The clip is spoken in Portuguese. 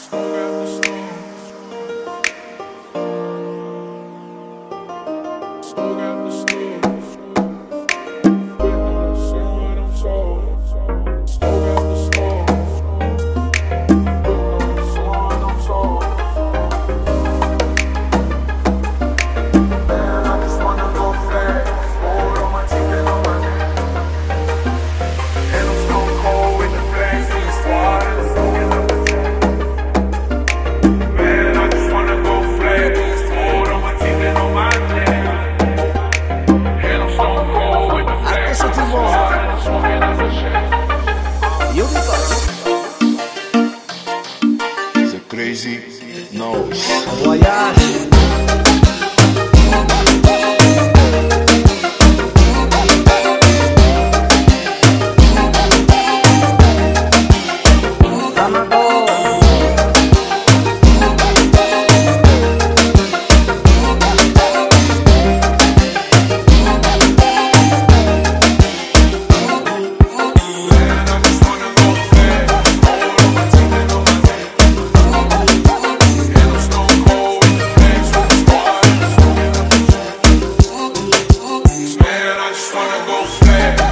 Stronger. Atenção de bola. Eu me falo. Isso é crazy nose. Voyage. go smash.